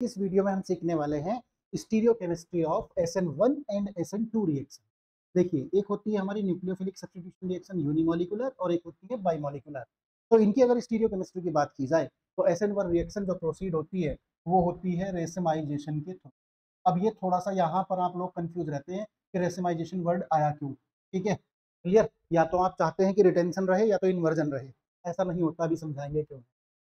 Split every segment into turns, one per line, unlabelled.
इस वीडियो में हम सीखने वाले हैं? Stereochemistry of S N one and S N two reaction. देखिए, एक होती है हमारी न्यूक्लियोफिलिक सब्सटीट्यूशन रिएक्शन यूनिमोलिकुलर और एक होती है बाइमोलिकुलर। तो इनकी अगर स्टीरियोकेमिस्ट्री की बात की जाए तो एस एन वन रिएक्शन जो प्रोसीड होती है, वो होती है रेसमाइजेशन के थ्रू। अब ये थोड़ा सा यहाँ पर आप लोग कंफ्यूज रहते हैं कि रेसमाइजेशन वर्ड आया क्यों? ठीक है? क्लियर या तो आप चाहते हैं कि रिटेंशन रहे या तो इन्वर्जन रहे। ऐसा नहीं होता, अभी समझाएँगे क्यों?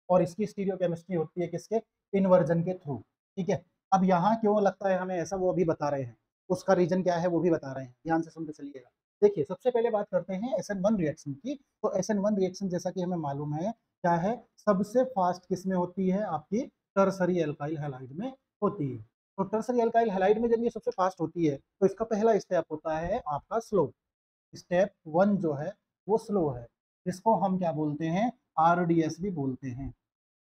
और इसकी स्टीरियो केमिस्ट्री होती है किसके? इन्वर्जन के थ्रू ठीक है? अब यहाँ क्यों लगता है हमें ऐसा, वो अभी बता रहे हैं। उसका रीजन क्या है, वो भी बता रहे हैं। ध्यान से सुनते चलिएगा। देखिए, सबसे पहले बात करते हैं एस एन वन रिएक्शन की। तो एस एन वन रिएक्शन जैसा कि हमें मालूम है, क्या है? सबसे फास्ट किसमें होती है? आपकी टर्सरी एल्काइल हेलाइड में होती है। तो टर्सरी एल्काइल हेलाइड में जब ये सबसे फास्ट होती है तो इसका पहला स्टेप होता है आपका स्लो स्टेप वन जो है, वो स्लो है। इसको हम क्या बोलते हैं? आर बोलते हैं।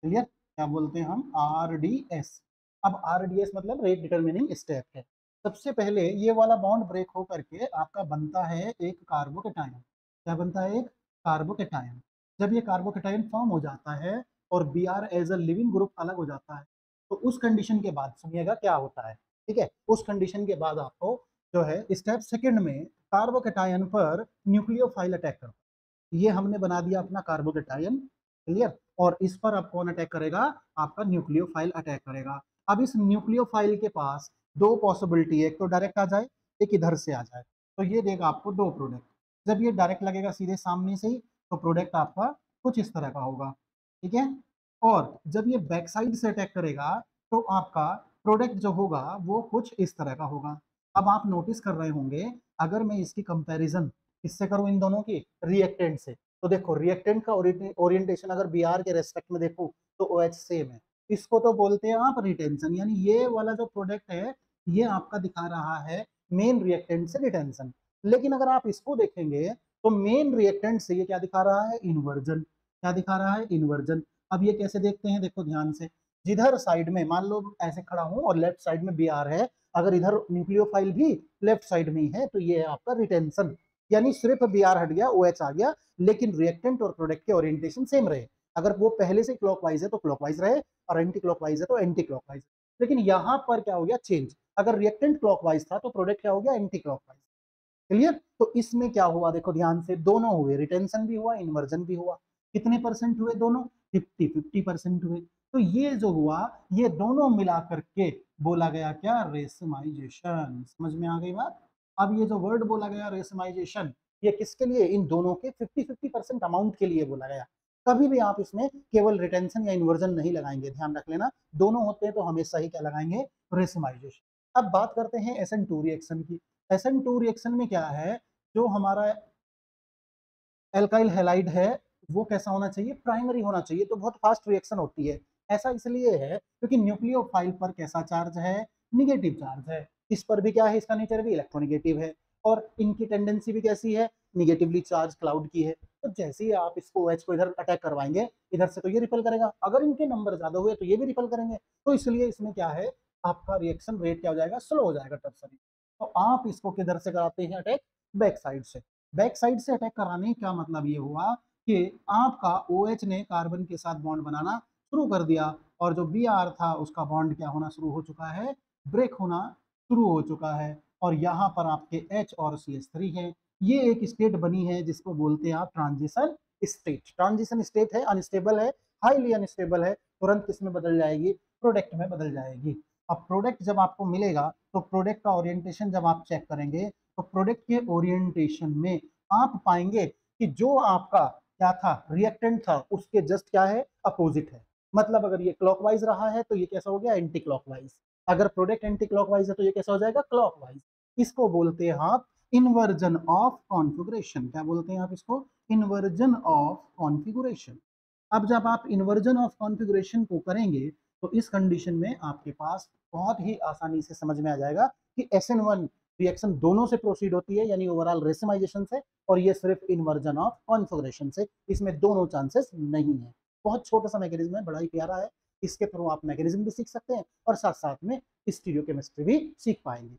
क्लियर क्या बोलते हैं हम? आर डी एस अब आर डी एस मतलब रेट डिटर्मिनिंग स्टेप है। सबसे पहले ये वाला बॉन्ड ब्रेक हो करके आपका बनता है एक कार्बोकेटाइन क्या बनता है? एक कार्बोकेटाइन जब ये कार्बोकेटाइन फॉर्म हो जाता है और B R as a leaving group अलग हो जाता है तो उस कंडीशन के बाद सुनिएगा क्या होता है। ठीक है? उस कंडीशन के बाद आपको जो है स्टेप सेकंड में कार्बोकेटाइन पर न्यूक्लियोफाइल अटैक करता ये हमने बना दिया अपना कार्बोकेटाइन क्लियर और इस पर अब कौन अटैक करेगा? आपका न्यूक्लियोफाइल अटैक करेगा। अब इस न्यूक्लियोफाइल के पास दो पॉसिबिलिटी है। एक तो डायरेक्ट आ जाए, एक इधर से आ जाए। तो ये देगा आपको दो प्रोडक्ट जब ये डायरेक्ट लगेगा सीधे सामने से ही तो प्रोडक्ट आपका कुछ इस तरह का होगा। ठीक है? और जब ये बैक साइड से अटैक करेगा तो आपका प्रोडक्ट जो होगा, वो कुछ इस तरह का होगा। अब आप नोटिस कर रहे होंगे, अगर मैं इसकी कंपैरिजन इससे करूँ इन दोनों की रिएक्टेंट से तो देखो रिएक्टेंट का ओरिएंटेशन अगर बीआर के रेस्पेक्ट में देखो तो ओ OH सेम है। इसको तो बोलते हैं आप रिटेंशन यानी ये वाला जो प्रोडक्ट है, ये आपका दिखा रहा है मेन रिएक्टेंट से रिटेंशन लेकिन अगर आप इसको देखेंगे तो मेन रिएक्टेंट से ये क्या दिखा रहा है? इन्वर्जन क्या दिखा रहा है? इन्वर्जन अब ये कैसे देखते हैं? देखो ध्यान से। जिधर साइड में, मान लो ऐसे खड़ा हूँ और लेफ़्ट साइड में बीआर है, अगर इधर न्यूक्लियोफाइल भी लेफ़्ट साइड में ही है तो ये है आपका रिटेंशन यानी सिर्फ़ बी आर हट गया ओ OH आ गया, लेकिन रिएक्टेंट और प्रोडक्ट के ओरिएंटेशन सेम रहे। अगर वो पहले से क्लॉकवाइज है तो क्लॉकवाइज रहे, और एंटी क्लॉकवाइज है तो एंटी क्लॉकवाइज लेकिन यहाँ पर क्या हो गया? चेंज अगर रिएक्टेंट क्लॉकवाइज था तो प्रोडक्ट क्या हो गया? एंटी क्लॉकवाइज क्लियर तो इसमें क्या हुआ? देखो ध्यान से, दोनों हुए। रिटेंशन भी हुआ इन्वर्जन भी हुआ। कितने परसेंट हुए दोनों? फिफ्टी फिफ्टी परसेंट हुए। तो ये जो हुआ, ये दोनों मिला करके बोला गया क्या? रेसमाइजेशन समझ में आ गई बात? अब ये जो वर्ड बोला गया रेसमाइजेशन ये किसके लिए? इन दोनों के 50 50 परसेंट अमाउंट के लिए बोला गया। कभी भी आप इसमें केवल रिटेंशन या इन्वर्जन नहीं लगाएँगे। ध्यान रख लेना, दोनों होते हैं तो हमेशा ही क्या लगाएँगे? रेसमाइजेशन अब बात करते हैं एस एन टू रिएक्शन की। एस एन टू रिएक्शन में क्या है? जो हमारा एल्काइल हेलाइड है, वो कैसा होना चाहिए? प्राइमरी होना चाहिए तो बहुत फास्ट रिएक्शन होती है। ऐसा इसलिए है क्योंकि न्यूक्लियोफाइल पर कैसा चार्ज है? निगेटिव चार्ज है। इस पर भी क्या है, इसका नेचर भी इलेक्ट्रोनिगेटिव है और इनकी टेंडेंसी भी कैसी है निगेटिवली चार्ज क्लाउड की है। तो जैसे ही आप इसको एच को इधर अटैक करवाएँगे, इधर से तो ये रिपल करेगा। अगर इनके नंबर ज़्यादा हुए तो ये भी रिपल करेंगे। तो इसलिए इसमें क्या है, आपका रिएक्शन रेट क्या हो जाएगा स्लो हो जाएगा टर्सरी तो आप इसको किधर से कराते हैं अटैक बैक साइड से। बैक साइड से अटैक कराने का मतलब ये हुआ कि आपका ओ OH ने कार्बन के साथ बॉन्ड बनाना शुरू कर दिया और जो बी आर था, उसका बॉन्ड क्या होना शुरू हो चुका है? ब्रेक होना शुरू हो चुका है और यहाँ पर आपके एच और सी एस थ्री है। ये एक स्टेट बनी है जिसको बोलते हैं आप ट्रांजिशन स्टेट ट्रांजिशन स्टेट है अनस्टेबल है हाईली अनस्टेबल है, तुरंत किसमें बदल जाएगी? प्रोडक्ट में बदल जाएगी। अब प्रोडक्ट जब आपको मिलेगा तो प्रोडक्ट का ओरिएंटेशन जब आप चेक करेंगे तो प्रोडक्ट के ओरिएंटेशन में आप पाएँगे कि जो आपका क्या था रिएक्टेंट था, उसके जस्ट क्या है? अपोजिट है। मतलब अगर ये क्लॉकवाइज रहा है तो ये कैसा हो गया? एंटी क्लॉकवाइज अगर प्रोडक्ट एंटी क्लॉकवाइज है तो ये कैसा हो जाएगा? क्लॉकवाइज इसको बोलते हैं आप इन्वर्जन ऑफ़ कॉन्फ़िगरेशन क्या बोलते हैं आप इसको? इन्वर्जन ऑफ़ कॉन्फ़िगरेशन अब जब आप इन्वर्जन ऑफ़ कॉन्फ़िगरेशन को करेंगे तो इस कंडीशन में आपके पास बहुत ही आसानी से समझ में आ जाएगा कि एस एन वन रिएक्शन दोनों से प्रोसीड होती है, यानी ओवरऑल रेसमाइजेशन से, और ये सिर्फ़ इन्वर्जन ऑफ़ कॉन्फ़िगरेशन से, इसमें दोनों चांसेस नहीं है। बहुत छोटा सा मैकेनिज्म है, बड़ा ही प्यारा है। इसके थ्रू आप मैकेनिज्म भी सीख सकते हैं और साथ साथ में स्टीरियो केमिस्ट्री भी सीख पाएँगे।